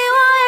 দেওয়া